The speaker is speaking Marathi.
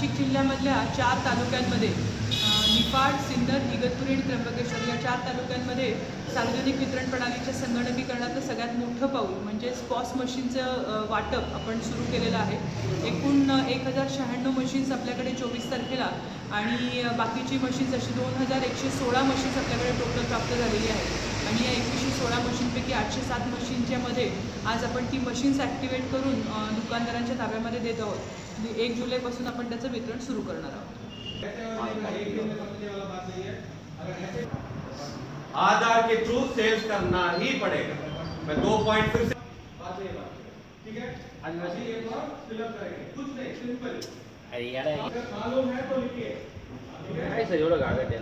नाशिक जिल्ह्यामधल्या चार तालुक्यांमध्ये निफाड सिन्नर इगतपुरी आणि त्र्यंबकेश्वर या चार तालुक्यांमध्ये सार्वजनिक वितरण प्रणालीच्या संगणकीकरणातलं सगळ्यात मोठं पाऊल म्हणजे स्पॉस मशीनचं वाटप आपण सुरू केलेलं आहे. एकूण एक हजार शहाण्णव मशीन्स आपल्याकडे चोवीस तारखेला आणि बाकीची मशीन्स अशी दोन हजार एकशे सोळा मशीन्स आपल्याकडे टोटल प्राप्त झालेली आहेत. आणि या एकवीसशे सोळा मशीनपैकी आठशे सात मशीनच्यामध्ये आज आपण ती मशीन्स ॲक्टिवेट करून दुकानदारांच्या ताब्यामध्ये देत आहोत. म्हणजे एक जुलैपासून आपण त्याचं वितरण सुरू करणार आहोत. आधार के थ्रू सेव्स करना ही पड़ेगा। मैं दो पॉइंट फिर से ठीक है? अभी एक बार फिलअप करेंगे। कुछ नहीं सिंपल अरे यार अगर मालूम है तो लिखिए। सर एवढं गागट आहे